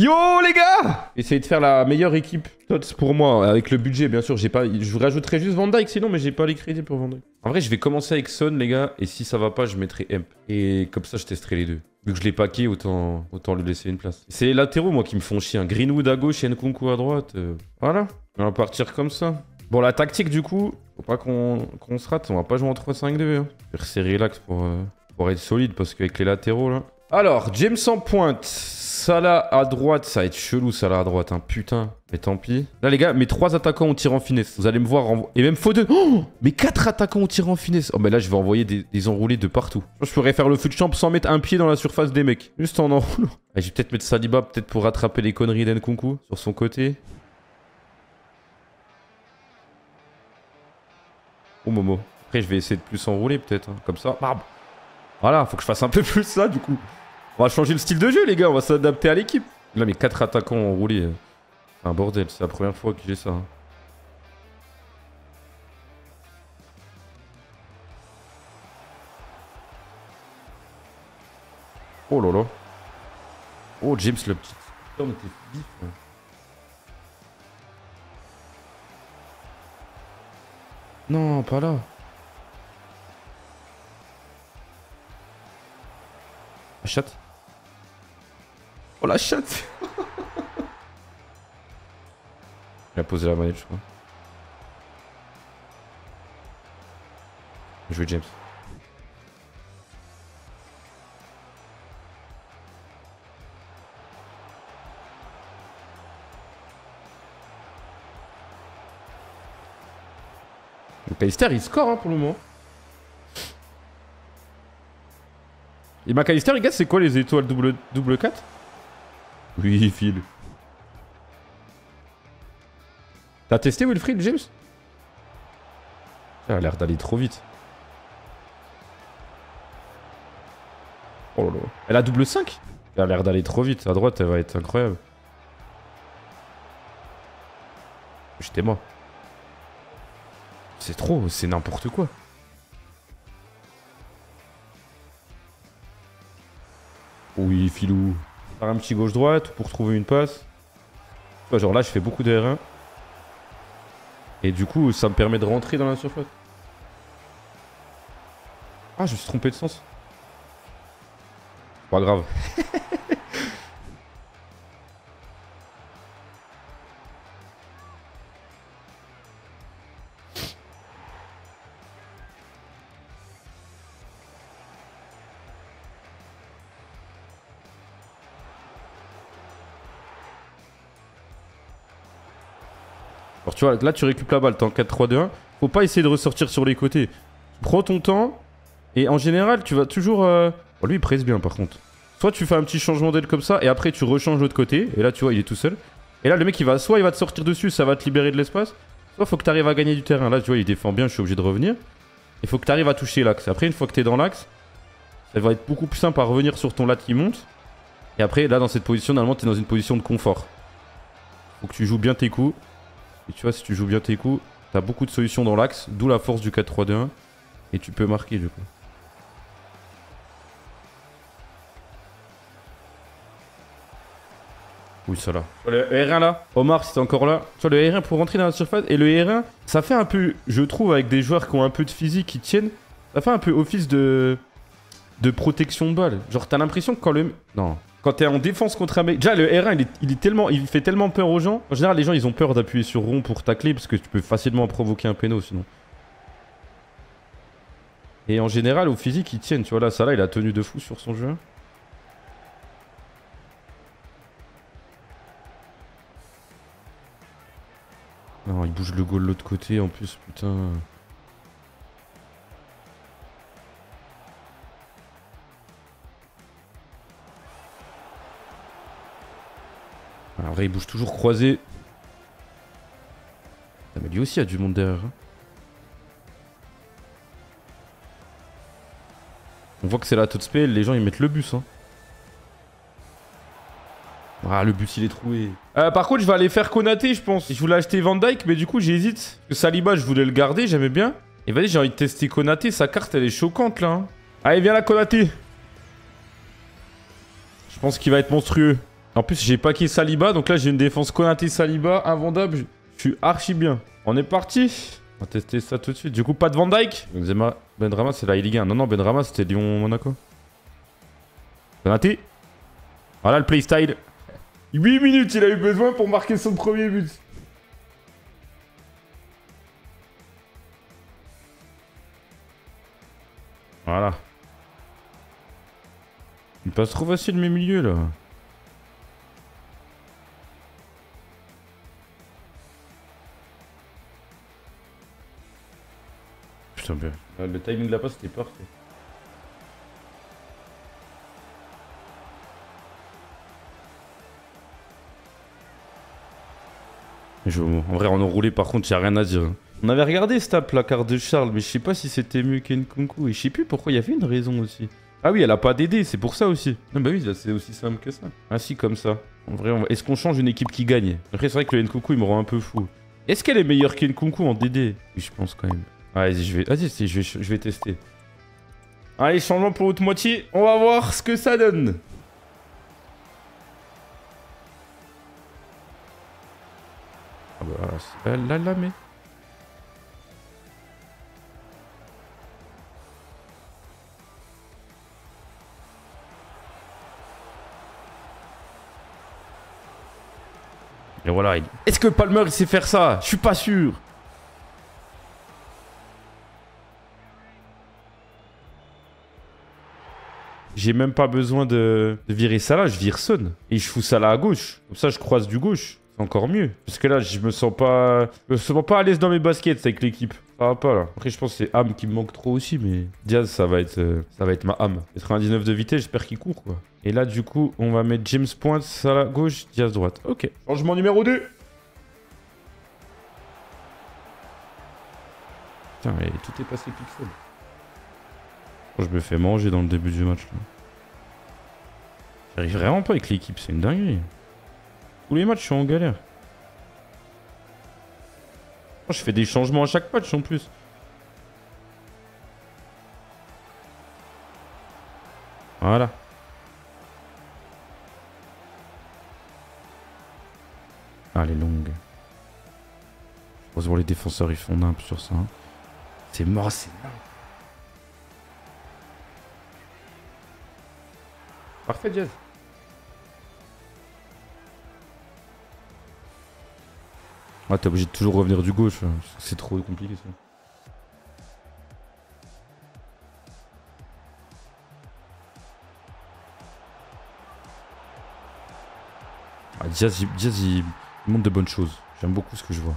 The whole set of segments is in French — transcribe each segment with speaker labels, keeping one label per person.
Speaker 1: Yo les gars Essayez de faire la meilleure équipe Tots pour moi, avec le budget bien sûr. J'ai pas, je vous rajouterai juste Van Dyke sinon, mais j'ai pas les crédits pour Van Dyke. En vrai, je vais commencer avec Son les gars, et si ça va pas, je mettrai Emp. Et comme ça, je testerai les deux. Vu que je l'ai paqué, autant, autant lui laisser une place. C'est les latéraux moi qui me font chier. hein. Greenwood à gauche et Nkunku à droite. euh, Voilà, on va partir comme ça. Bon, la tactique du coup, faut pas qu'on qu'on se rate, on va pas jouer en 3-5-2. Hein. Faire serrer relax pour, euh, pour être solide, parce qu'avec les latéraux là. Alors, James en pointe. Salah à droite, ça va être chelou Salah à droite, hein, putain. Mais tant pis. Là les gars, mes trois attaquants ont tiré en finesse. Vous allez me voir, en... et même faux deux. Oh mes quatre attaquants ont tiré en finesse. Oh mais là je vais envoyer des, des enroulés de partout. Je pourrais faire le de champ sans mettre un pied dans la surface des mecs. Juste en enroulant. Je vais peut-être mettre Saliba, peut-être pour rattraper les conneries d'Enkunku sur son côté. Oh Momo. Après je vais essayer de plus enrouler peut-être, hein, comme ça. Bam. Voilà, faut que je fasse un peu plus ça du coup. On va changer le style de jeu, les gars. On va s'adapter à l'équipe. Là, mes quatre attaquants ont roulé. euh, C'est un bordel. C'est la première fois que j'ai ça. hein. Oh là là. Oh, James, le petit vif. hein. Non, pas là. La chatte. Oh la chatte Il a posé la manette, je crois. Jouer James. Donc Callister, il score hein, pour le moment. Et McAllister, les gars, c'est quoi les étoiles double, double 4 Oui, Phil. T'as testé Wilfried, James? Ça a l'air d'aller trop vite. Oh là là. Elle a double 5 Elle a l'air d'aller trop vite. À droite, elle va être incroyable. J'étais mort. C'est trop, c'est n'importe quoi. Oui, filou. Faire un petit gauche-droite pour trouver une passe. Vois, genre là, je fais beaucoup de R1. Et du coup, ça me permet de rentrer dans la surface. Ah, je me suis trompé de sens. Pas grave. tu vois, là tu récupères la balle, t'es en 4-3-2-1. Faut pas essayer de ressortir sur les côtés. Prends ton temps. Et en général, tu vas toujours... euh, lui, il presse bien par contre. Soit tu fais un petit changement d'aile comme ça, et après tu rechanges l'autre côté. Et là, tu vois, il est tout seul. Et là, le mec, il va soit il va te sortir dessus, ça va te libérer de l'espace. Soit faut que tu arrives à gagner du terrain. Là, tu vois, il défend bien, je suis obligé de revenir. Il faut que tu arrives à toucher l'axe. Après, une fois que tu es dans l'axe, ça va être beaucoup plus simple à revenir sur ton lat qui monte. Et après, là, dans cette position, normalement, tu es dans une position de confort. Faut que tu joues bien tes coups. Et tu vois, si tu joues bien tes coups, t'as beaucoup de solutions dans l'axe, d'où la force du 4-3-2-1. Et tu peux marquer du coup. Oui, ça là. Le R1 là, Omar, si t'es encore là. Sur le R1 pour rentrer dans la surface. Et le R1, ça fait un peu, je trouve, avec des joueurs qui ont un peu de physique, qui tiennent, ça fait un peu office de, de protection de balle. Genre, t'as l'impression que quand le. Non. Quand t'es en défense contre un mec. Déjà, le R1, il, est, il est tellement, il fait tellement peur aux gens. En général, les gens, ils ont peur d'appuyer sur rond pour tacler parce que tu peux facilement provoquer un péno sinon. Et en général, au physique, ils tiennent. Tu vois, là, ça là, il a tenu de fou sur son jeu. Non, il bouge le goal de l'autre côté en plus, putain. Il bouge toujours croisé. Ah, mais lui aussi, il y a du monde derrière. hein. On voit que c'est la top spell, les gens ils mettent le bus. Hein. Ah, le bus il est troué. Euh, par contre, je vais aller faire Konaté, je pense. Je voulais acheter Van Dyke, mais du coup, j'hésite. Saliba, je voulais le garder, j'aimais bien. Et vas-y, j'ai envie de tester Konaté. Sa carte, elle est choquante là. hein. Allez, viens là, Konaté. Je pense qu'il va être monstrueux. En plus, j'ai paqué Saliba, donc là, j'ai une défense Konaté Saliba, invendable. Je suis archi bien. On est parti. On va tester ça tout de suite. Du coup, pas de Van Dyke. Benzema, Benrama, c'est la Ligue 1. Non, non, Benrama, c'était Lyon-Monaco. Konaté. Voilà le playstyle. 8 minutes, il a eu besoin pour marquer son premier but. Voilà. Il passe trop facile mes milieux là. Putain, bien. Ah, Le timing de la passe était parfait. Je- en vrai, en enroulé, par contre, y a rien à dire. On avait regardé cette placard de Charles, mais je sais pas si c'était mieux qu'Nkunku. Et je sais plus pourquoi il y avait une raison aussi. Ah oui, elle a pas d'aider, c'est pour ça aussi. Non, bah oui, c'est aussi simple que ça. Ah si, comme ça. En vrai, on va- est-ce qu'on change une équipe qui gagne? Après, c'est vrai que le Nkunku, il me rend un peu fou. Est-ce qu'elle est meilleure qu'Nkunku en DD Oui, je pense quand même. Vas-y, je vais... Vas-y, je vais... je vais tester. Allez, changement pour l'autre moitié. On va voir ce que ça donne. Ah bah, là, là, mais... Et voilà. il- Est-ce que Palmer il sait faire ça? Je suis pas sûr. J'ai même pas besoin de, de virer ça là, je vire Son. Et je fous ça là à gauche. Comme ça, je croise du gauche. C'est encore mieux. Parce que là, je me sens pas. Je me sens pas à l'aise dans mes baskets avec l'équipe. Ça va pas là. Après, je pense que c'est âme qui me manque trop aussi, mais Diaz, ça va être, euh, ça va être ma âme. 99 de vitesse, j'espère qu'il court quoi. Et là, du coup, on va mettre James Point à la gauche, Diaz droite. Ok. Changement numéro 2. Putain, mais tout est passé pixel. Je me fais manger dans le début du match. J'arrive vraiment pas avec l'équipe, c'est une dinguerie. Tous les matchs, je suis en galère. Je fais des changements à chaque match en plus. Voilà. Ah, elle est longue. Heureusement, les défenseurs, ils font nimp sur ça. hein. C'est mort, c'est nimp. Parfait, Jazz. Ouais, t'es obligé de toujours revenir du gauche. hein. C'est trop compliqué ça. Ah, Diaz, il il montre de bonnes choses. J'aime beaucoup ce que je vois.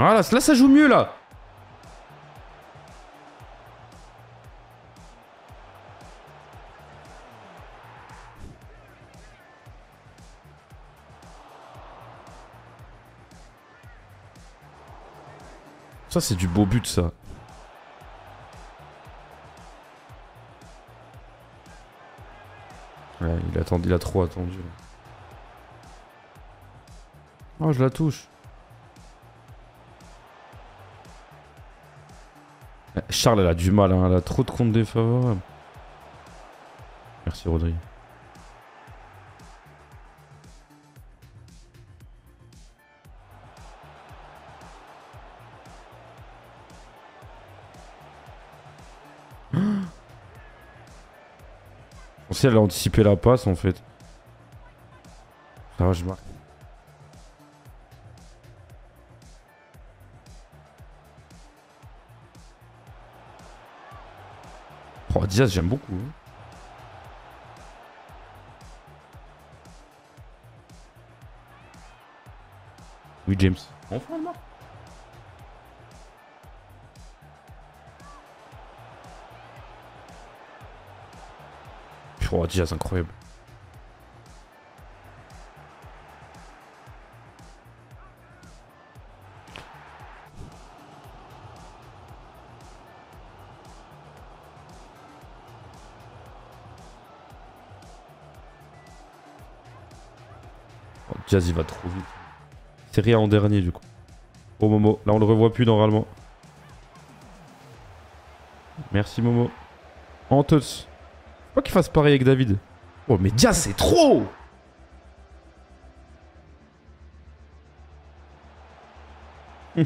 Speaker 1: Voilà, là ça joue mieux là. Ça c'est du beau but ça. Ouais, il a, attendu, il a trop attendu. Oh, je la touche. Charles, elle a du mal, hein. elle a trop de comptes défavorables. Merci Rodri. Je pensais elle a anticipé la passe en fait. Je marque. Diaz, j'aime beaucoup. hein. Oui, James. Enfin, marque. Oh, Diaz, incroyable. Diaz, il va trop vite. Serie A en dernier, du coup. Oh, Momo. Là, on le revoit plus, normalement. Merci, Momo. Antos. Faut qu'il fasse pareil avec David. Oh, mais Diaz, c'est trop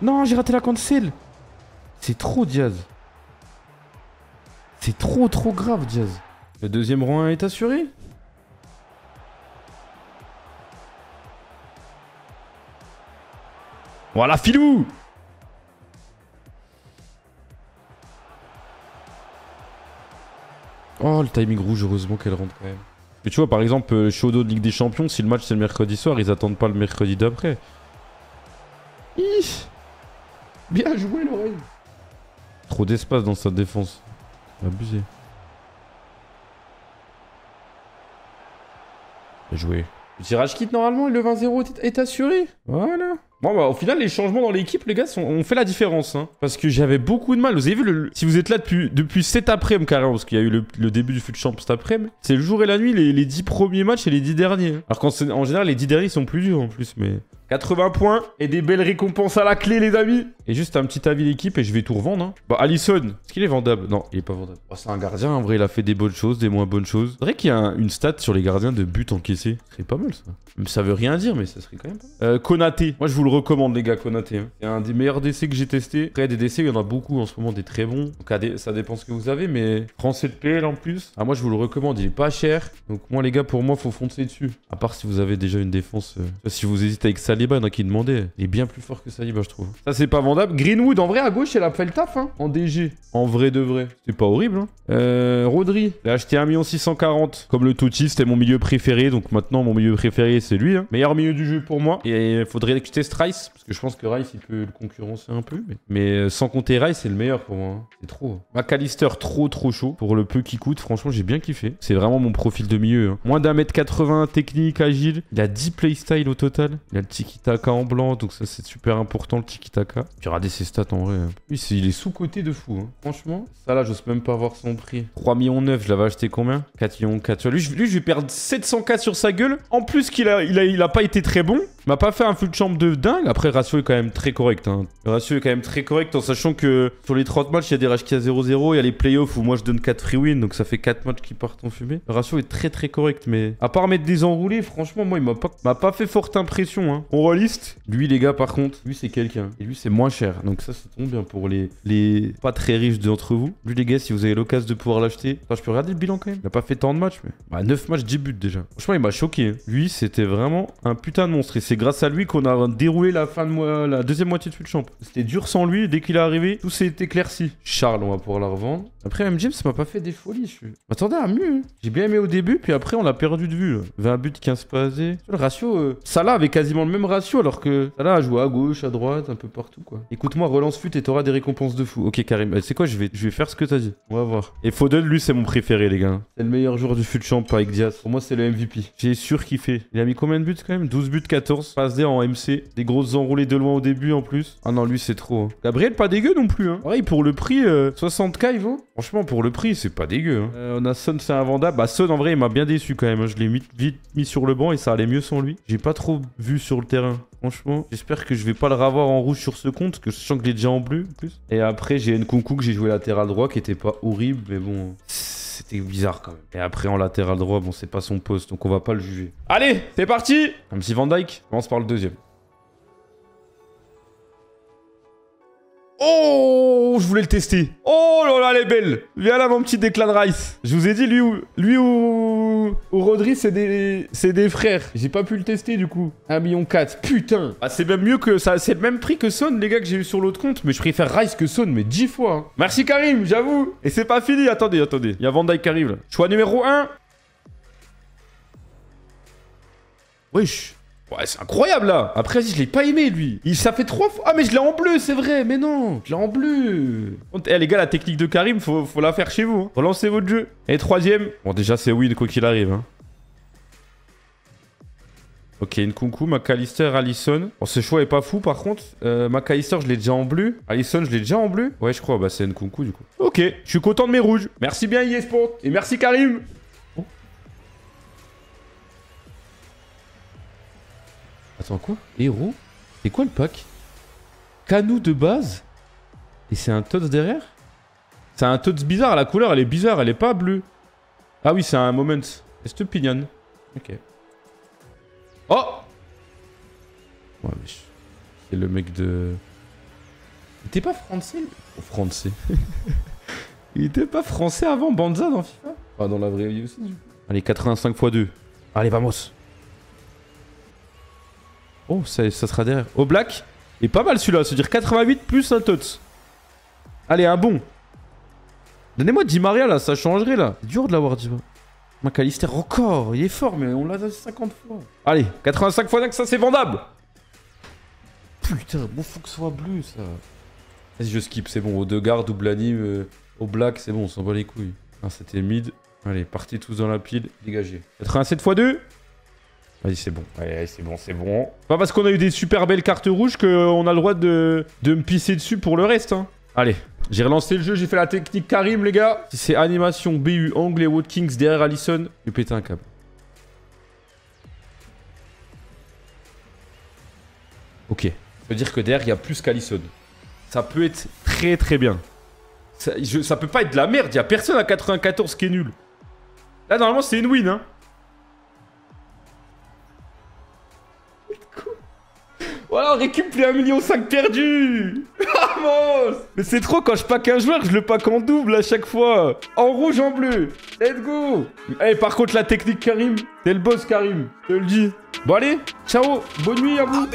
Speaker 1: Non, j'ai raté la cancel. C'est trop Diaz. C'est trop trop grave Diaz. Le deuxième rang est assuré? Voilà filou Oh le timing rouge, heureusement qu'elle rentre quand même. Mais tu vois par exemple, euh, Shodo de Ligue des Champions, si le match c'est le mercredi soir, ils attendent pas le mercredi d'après. Bien joué l'oreille. Trop d'espace dans sa défense. Abusé. Bien joué. Le tirage kit normalement, le 20-0 est assuré. Voilà. Bon bah au final les changements dans l'équipe les gars ont fait la différence hein. Parce que j'avais beaucoup de mal. Vous avez vu le, si vous êtes là depuis, depuis cet après-midi carrément parce qu'il y a eu le, début du fut champ cet après-midi. C'est le jour et la nuit les, les 10 premiers matchs et les 10 derniers. Alors qu'en en général les 10 derniers sont plus durs en plus mais 80 points et des belles récompenses à la clé, les amis. Et juste un petit avis d'équipe et je vais tout revendre. Hein. Bah, Allison, est-ce qu'il est vendable? Non, il est pas vendable. Oh, c'est un gardien, en vrai, il a fait des bonnes choses, des moins bonnes choses. C'est vrai qu'il y a une stat sur les gardiens de but encaissés. Ce serait pas mal, ça. Ça veut rien dire, mais ça serait quand même pas euh, Konaté. Moi, je vous le recommande, les gars, Konaté. Hein. C'est un des meilleurs DC que j'ai testé. Après, des DC, il y en a beaucoup en ce moment, des très bons. Donc, ça dépend ce que vous avez, mais français de PL en plus. Ah, moi, je vous le recommande. Il est pas cher. Donc, moi, les gars, pour moi, faut foncer dessus. À part si vous avez déjà une défense. Euh, si vous hésitez avec Saliba, il y en a qui demandaient. Il est bien plus fort que Saliba, je trouve. Ça, c'est pas vendable. Greenwood, en vrai, à gauche, elle a fait le taf, hein. En DG. En vrai de vrai. C'est pas horrible, hein. Euh, Rodri. Il a acheté 1 640 Comme le Tutti, c'était mon milieu préféré. Donc maintenant, mon milieu préféré, c'est lui. Hein. Meilleur milieu du jeu pour moi. Et il faudrait que je teste Rice. Parce que je pense que Rice, il peut le concurrencer un peu. Mais, euh, sans compter Rice, c'est le meilleur pour moi. Hein. C'est trop. McAllister, trop, trop chaud. Pour le peu qu'il coûte, franchement, j'ai bien kiffé. C'est vraiment mon profil de milieu. Hein. Moins d'un mètre 80, technique, agile. Il a 10 playstyle au total. Il a le tiki-taka en blanc donc ça c'est super important le tiki-taka. Puis regardez ses stats en vrai. Il est sous-côté de fou. Hein. Franchement, ça là, j'ose même pas voir son prix. 3 millions 9, je l'avais acheté combien? 4 millions 4. Lui, lui, je vais perdre 700k sur sa gueule. En plus qu'il a, il a, il a pas été très bon. M'a pas fait un full champ de dingue. Après, ratio est quand même très correct. Hein. Ratio est quand même très correct en sachant que sur les 30 matchs, il y a des rushs qui à 0-0. Il y a les playoffs où moi je donne 4 free wins. Donc ça fait 4 matchs qui partent en fumée. Le ratio est très très correct. Mais à part mettre des enroulés, franchement, moi, il m'a pas, pas fait forte impression. Hein. On reliste. Lui, les gars, par contre, lui, c'est quelqu'un. Et lui, c'est moins cher. Donc ça, ça tombe bien pour les, les pas très riches d'entre vous. Lui, les gars, si vous avez l'occasion de pouvoir l'acheter. Enfin, je peux regarder le bilan quand même. Il a pas fait tant de matchs, mais. Bah, 9 matchs, 10 buts déjà. Franchement, il m'a choqué. Hein. Lui, c'était vraiment un putain de monstre. Et c'est grâce à lui qu'on a déroulé la fin de moi, la deuxième moitié de Fut Champ. C'était dur sans lui. Dès qu'il est arrivé, tout s'est éclairci. Charles, on va pouvoir la revendre. Après, même James m'a pas fait des folies. Je m'attendais à mieux. Hein. J'ai bien aimé au début, puis après, on l'a perdu de vue. 20 buts, 15 passés. Le ratio, euh... Salah avait quasiment le même ratio, alors que Salah a joué à gauche, à droite, un peu partout, quoi. Écoute-moi, relance Fut et t'auras des récompenses de fou. Ok, Karim, c'est quoi je vais, je vais faire ce que t'as dit. On va voir. Et Foden, lui, c'est mon préféré, les gars. C'est le meilleur joueur du Fut Champ avec Diaz. Pour moi, c'est le MVP. J'ai surkiffé. Il a mis combien de buts quand même? 12 buts, 14. Passe D en MC. Des grosses enroulées de loin au début en plus. Ah non, lui, c'est trop. Hein. Gabriel, pas dégueu non plus. Hein. Pour le prix, 60k, euh, il vaut. Franchement, pour le prix, c'est pas dégueu. Hein. Euh, on a Son, c'est invendable. Bah, Son, en vrai, il m'a bien déçu quand même. Je l'ai vite mis sur le banc et ça allait mieux sans lui. J'ai pas trop vu sur le terrain. Franchement, j'espère que je vais pas le revoir en rouge sur ce compte, que je sens qu'il est déjà en bleu en plus. Et après, j'ai Nkunku que j'ai joué latéral droit qui était pas horrible, mais bon c'était bizarre quand même. Et après en latéral droit, bon c'est pas son poste, donc on va pas le juger. Allez, c'est parti Un petit Van Dyke, commence par le deuxième. Oh, je voulais le tester. Oh là là, elle est. Viens là, mon petit Declan Rice. Je vous ai dit, lui ou, lui ou, Rodri, c'est des, c'est des frères. J'ai pas pu le tester du coup. 1 million 4. Putain. Ah, c'est même mieux que ça. C'est le même prix que Son, les gars, que j'ai eu sur l'autre compte. Mais je préfère Rice que Son, mais 10 fois. Hein. Merci Karim, j'avoue. Et c'est pas fini. Attendez, attendez. Il y a Van Dyke qui arrive. Choix numéro 1. Wesh. Ouais, c'est incroyable là Après, je l'ai pas aimé lui. Il, ça fait trois fois. Ah, mais je l'ai en bleu, c'est vrai. Mais non, je l'ai en bleu. Eh, les gars, la technique de Karim, faut, faut la faire chez vous. Hein. Relancez votre jeu. Et troisième. Bon, déjà, c'est win quoi qu'il arrive. Hein. Ok, Nkunku, McAllister, Allison. Bon, ce choix est pas fou par contre. Euh, McAllister, je l'ai déjà en bleu. Allison, je l'ai déjà en bleu. Ouais, je crois. Bah, c'est Nkunku du coup. Ok, je suis content de mes rouges. Merci bien, eSport. Et merci Karim. Attends, quoi? Héros? C'est quoi le pack? Canou de base? Et c'est un Tots derrière? C'est un Tots bizarre, la couleur elle est bizarre, elle est pas bleue. Ah oui, c'est un Moment. Estupinion. Ok. Oh Ouais, mais je- c'est le mec de... Il était pas français? Oh, français. Il était pas français avant Banza dans FIFA? Ah, dans la vraie vie aussi, du coup. Allez, 85 x 2. Allez, vamos Oh, ça, ça sera derrière. Au black Et pas mal celui-là, c'est-à-dire 88 plus un tots. Allez, un bon. Donnez-moi Di Maria là, ça changerait là. C'est dur de l'avoir Di Maria. McAllister encore, il est fort, mais on l'a 50 fois. Allez, 85 fois que ça c'est vendable. Putain, bon faut que ce soit bleu ça. Vas-y, je skip, c'est bon. Au deux gardes, double anime, euh, au black, c'est bon, on s'en bat les couilles. Ah, c'était mid. Allez, partez tous dans la pile, dégagez. 87 x 2 Vas-y, c'est bon. Allez, c'est bon, c'est bon. Pas parce qu'on a eu des super belles cartes rouges qu'on a le droit de, de me pisser dessus pour le reste. Hein. Allez, j'ai relancé le jeu, j'ai fait la technique Karim, les gars. Si c'est animation, BU, anglais, Watkins derrière Allison, je vais péter un câble. Ok. Ça veut dire que derrière, il y a plus qu'Allison. Ça peut être très très bien. Ça, je- ça peut pas être de la merde, il y a personne à 94 qui est nul. Là, normalement, c'est une win, hein. Voilà, on récupère les 1,5 million perdu Vamos. Mais c'est trop, quand je pack un joueur, je le pack en double à chaque fois. En rouge, en bleu. Let's go. Eh, par contre, la technique Karim, c'est le boss Karim, je te le dis. Bon allez, ciao, bonne nuit à vous